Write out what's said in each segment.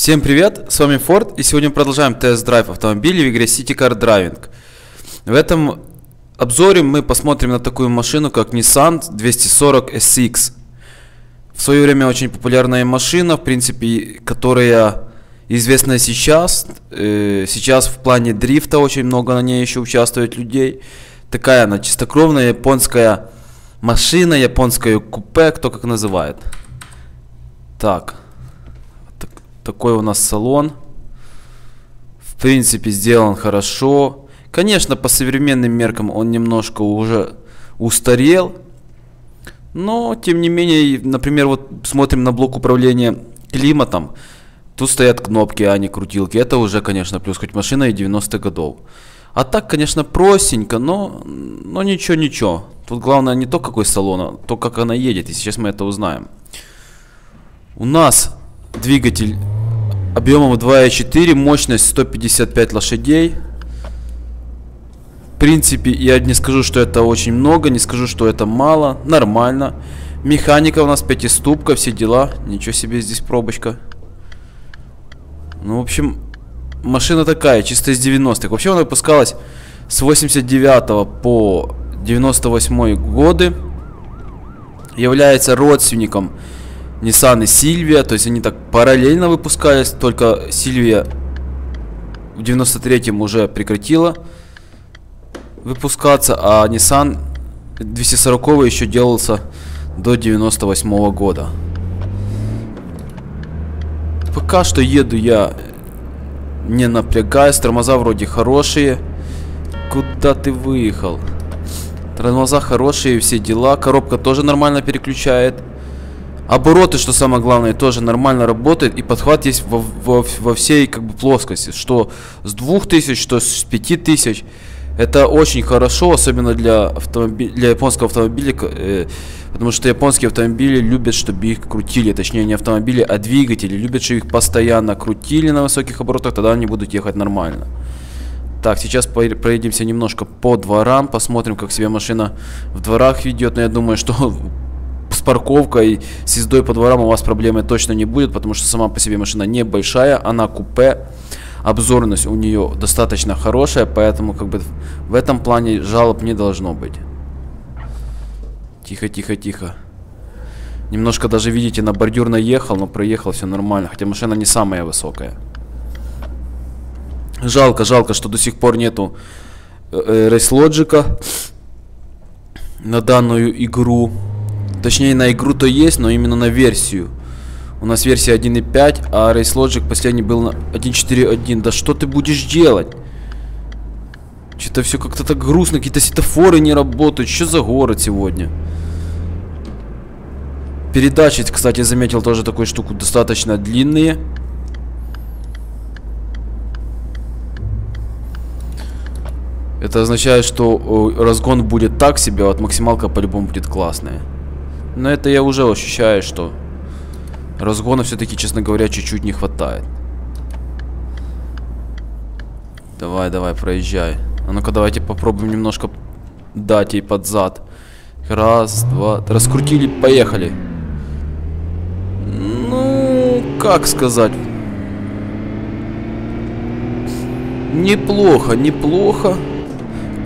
Всем привет, с вами Форд, и сегодня продолжаем тест-драйв автомобилей в игре City Car Driving. В этом обзоре мы посмотрим на такую машину, как Nissan 240 SX. В свое время очень популярная машина, в принципе, которая известна сейчас. Э, сейчас в плане дрифта очень много на ней еще участвует людей. Такая она чистокровная японская машина, японское купе, кто как называет. Так, такой у нас салон. В принципе, сделан хорошо. Конечно, по современным меркам он немножко уже устарел. Но, тем не менее, например, вот смотрим на блок управления климатом. Тут стоят кнопки, а не крутилки. Это уже, конечно, плюс хоть машина и 90-х годов. А так, конечно, простенько, но, но ничего-ничего. Тут главное не то, какой салон, а то, как она едет. И сейчас мы это узнаем. У нас двигатель объемом 2.4, мощность 155 лошадей. В принципе, я не скажу, что это очень много, не скажу, что это мало, нормально. Механика у нас пятиступка, все дела. Ничего себе здесь пробочка. Ну, в общем, машина такая, чисто из 90-х. Вообще она выпускалась с 89 по 98 годы. Является родственником Nissan и Сильвия, то есть они так параллельно выпускались, только Сильвия в 93-м уже прекратила выпускаться, а Nissan 240 еще делался до 98 -го года. Пока что еду я не напрягаясь, тормоза вроде хорошие. Куда ты выехал? Тормоза хорошие, все дела, коробка тоже нормально переключает. Обороты, что самое главное, тоже нормально работает. И подхват есть во, во, во всей как бы плоскости. Что с 2000, что с 5000. Это очень хорошо, особенно для, автомобиля, для японского автомобиля. Э, потому что японские автомобили любят, чтобы их крутили. Точнее, не автомобили, а двигатели. Любят, чтобы их постоянно крутили на высоких оборотах. Тогда они будут ехать нормально. Так, сейчас проедемся немножко по дворам, посмотрим, как себя машина в дворах ведет. Но я думаю, что с парковкой, с ездой по дворам у вас проблемы точно не будет, потому что сама по себе машина небольшая, она купе. Обзорность у нее достаточно хорошая, поэтому как бы в этом плане жалоб не должно быть. Тихо, тихо, тихо. Немножко даже, видите, на бордюр наехал, но проехал, все нормально. Хотя машина не самая высокая. Жалко, жалко, что до сих пор нету э, Race Logic на данную игру. Точнее, на игру-то есть, но именно на версию. У нас версия 1.5, а Race Logic последний был на 1.4.1. Да что ты будешь делать? Что-то все как-то так грустно, какие-то светофоры не работают. Что за город сегодня? Передачи, кстати, заметил тоже такую штуку, достаточно длинные. Это означает, что разгон будет так себе, а вот максималка по-любому будет классная. Но это я уже ощущаю, что разгона все-таки, честно говоря, чуть-чуть не хватает. Давай, давай, проезжай. А ну-ка, давайте попробуем немножко дать ей под зад. Раз, два, раскрутили, поехали. Ну, как сказать? Неплохо, неплохо.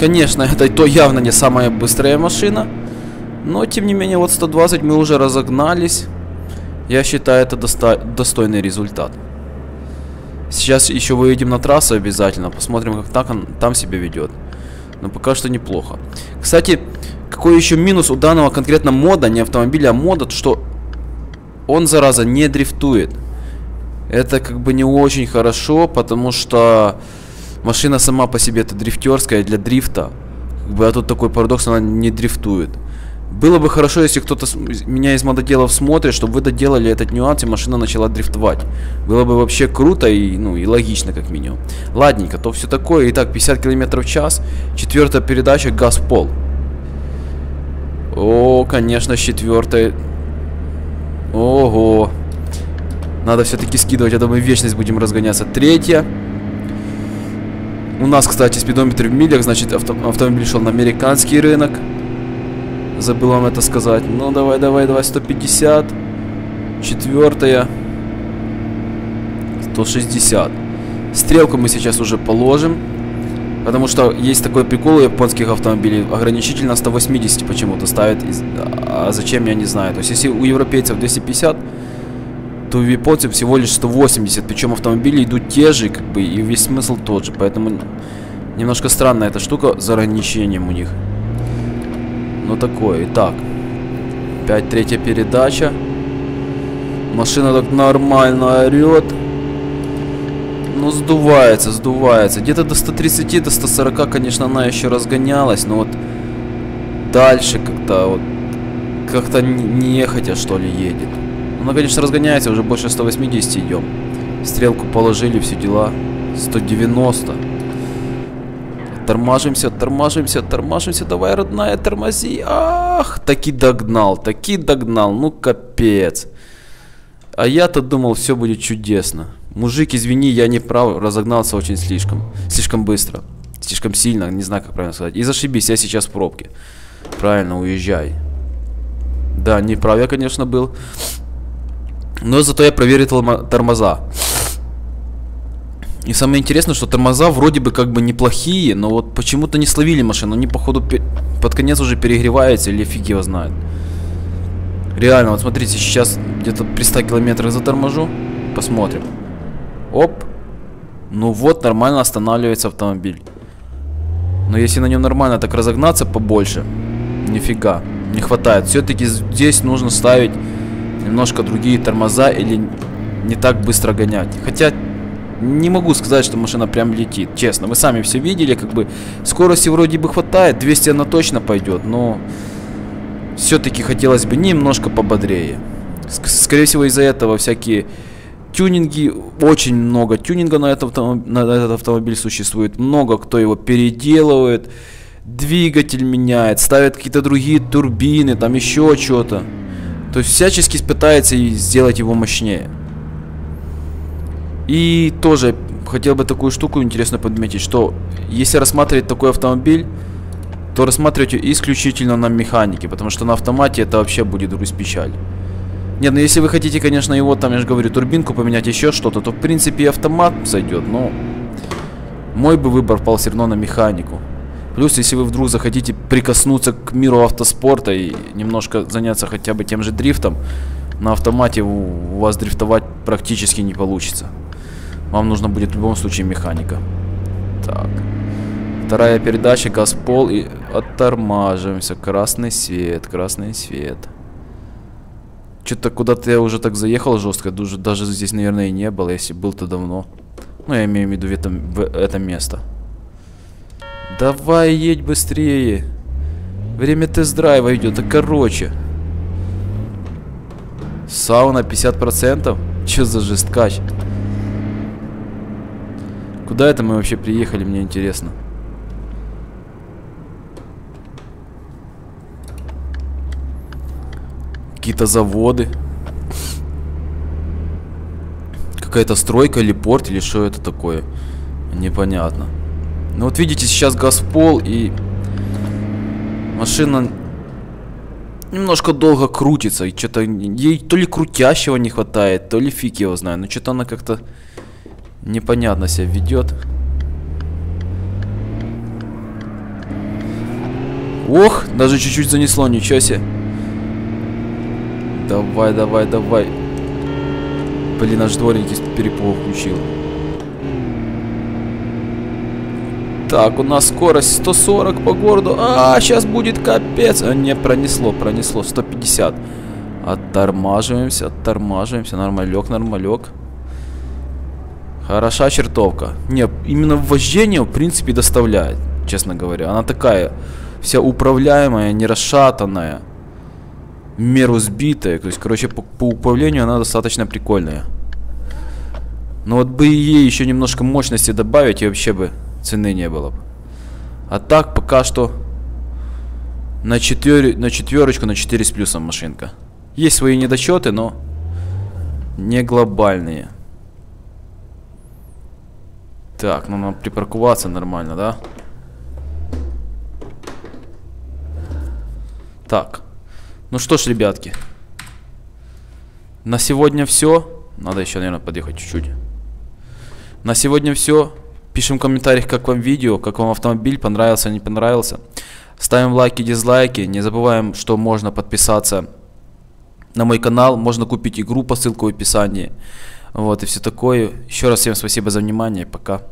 Конечно, это то явно не самая быстрая машина. Но, тем не менее, вот 120 мы уже разогнались. Я считаю, это доста достойный результат. Сейчас еще выйдем на трассу обязательно. Посмотрим, как так он там себя ведет. Но пока что неплохо. Кстати, какой еще минус у данного конкретно мода, не автомобиля, а мода, что он, зараза, не дрифтует. Это как бы не очень хорошо, потому что машина сама по себе это дрифтерская для дрифта. Как бы, а тут такой парадокс, она не дрифтует. Было бы хорошо, если кто-то меня из мододелов смотрит, чтобы вы доделали этот нюанс и машина начала дрифтовать. Было бы вообще круто и, ну, и логично как минимум. Ладненько, то все такое. Итак, 50 км в час. Четвертая передача, газ в пол. О, конечно, четвертая. Ого. Надо все-таки скидывать, а то мы вечность будем разгоняться. Третья. У нас, кстати, спидометр в милях, значит, авто автомобиль шел на американский рынок. Забыл вам это сказать. Ну, давай, давай, давай, 150. Четвертая. то 60. Стрелку мы сейчас уже положим. Потому что есть такой прикол у японских автомобилей. Ограничитель на 180 почему-то ставят. А зачем, я не знаю. То есть, если у европейцев 250, то у японцев всего лишь 180. Причем автомобили идут те же, как бы, и весь смысл тот же. Поэтому немножко странная эта штука с ограничением у них. Ну такое. Итак. 5 третья передача. Машина так нормально орет. Ну, сдувается, сдувается. Где-то до 130, до 140, конечно, она еще разгонялась, но вот дальше как-то вот как-то нехотя, что ли, едет. Она, конечно, разгоняется, уже больше 180 идем. Стрелку положили, все дела. 190. Тормажимся, тормажимся, тормажимся. Давай, родная, тормози. Ах, таки догнал, таки догнал. Ну, капец. А я-то думал, все будет чудесно. Мужик, извини, я не прав, разогнался очень слишком. Слишком быстро. Слишком сильно, не знаю, как правильно сказать. И зашибись, я сейчас в пробке. Правильно, уезжай. Да, не прав я, конечно, был. Но зато я проверил тормоза. И самое интересное, что тормоза вроде бы как бы неплохие, но вот почему-то не словили машину. Они, походу, под конец уже перегреваются или фиг его знает. Реально, вот смотрите, сейчас где-то при 100 километрах заторможу. Посмотрим. Оп. Ну вот, нормально останавливается автомобиль. Но если на нем нормально так разогнаться побольше, нифига, не хватает. Все-таки здесь нужно ставить немножко другие тормоза или не так быстро гонять. Хотя не могу сказать, что машина прям летит, честно. Вы сами все видели, как бы скорости вроде бы хватает, 200 она точно пойдет, но все-таки хотелось бы немножко пободрее. Скорее всего из-за этого всякие Тюнинги, очень много тюнинга на этот, на этот автомобиль существует. Много кто его переделывает. Двигатель меняет, ставят какие-то другие турбины, там еще что-то. То есть всячески пытается сделать его мощнее. И тоже хотел бы такую штуку интересно подметить, что если рассматривать такой автомобиль, то рассматривать исключительно на механике, потому что на автомате это вообще будет грусть печаль. Нет, ну если вы хотите, конечно, его, там, я же говорю, турбинку поменять, еще что-то, то, в принципе, и автомат сойдет, но... Мой бы выбор пал все равно на механику. Плюс, если вы вдруг захотите прикоснуться к миру автоспорта и немножко заняться хотя бы тем же дрифтом, на автомате у, вас дрифтовать практически не получится. Вам нужно будет в любом случае механика. Так. Вторая передача, газ пол и оттормаживаемся. Красный свет, красный свет. Что-то куда-то я уже так заехал жестко, даже, даже здесь, наверное, и не было, если был, то давно. Ну, я имею в виду в это, в это место. Давай, едь быстрее. Время тест-драйва идет, а короче. Сауна 50%? Че за жесткач? Куда это мы вообще приехали, мне интересно. Какие-то заводы. Какая-то стройка или порт, или что это такое? Непонятно. Ну вот видите, сейчас газ в пол и машина немножко долго крутится. И что-то ей то ли крутящего не хватает, то ли фиг его знает. Но что-то она как-то непонятно себя ведет. Ох, даже чуть-чуть занесло, ничего себе. Давай, давай, давай. Блин, аж дворники перепол включил. Так, у нас скорость 140 по городу. А, сейчас будет капец. А, не, пронесло, пронесло. 150. Оттормаживаемся, оттормаживаемся. Нормалек, нормалек. Хороша чертовка. Не, именно вождение, в принципе, доставляет, честно говоря. Она такая, вся управляемая, не расшатанная меру сбитая. То есть, короче, по, по управлению она достаточно прикольная. Но вот бы ей еще немножко мощности добавить, и вообще бы цены не было бы. А так, пока что на, четвер... на четверочку, на 4 с плюсом машинка. Есть свои недочеты, но не глобальные. Так, ну надо припарковаться нормально, да? Так. Ну что ж, ребятки. На сегодня все. Надо еще, наверное, подъехать чуть-чуть. На сегодня все. Пишем в комментариях, как вам видео, как вам автомобиль, понравился, не понравился. Ставим лайки, дизлайки. Не забываем, что можно подписаться на мой канал. Можно купить игру по ссылке в описании. Вот и все такое. Еще раз всем спасибо за внимание. Пока.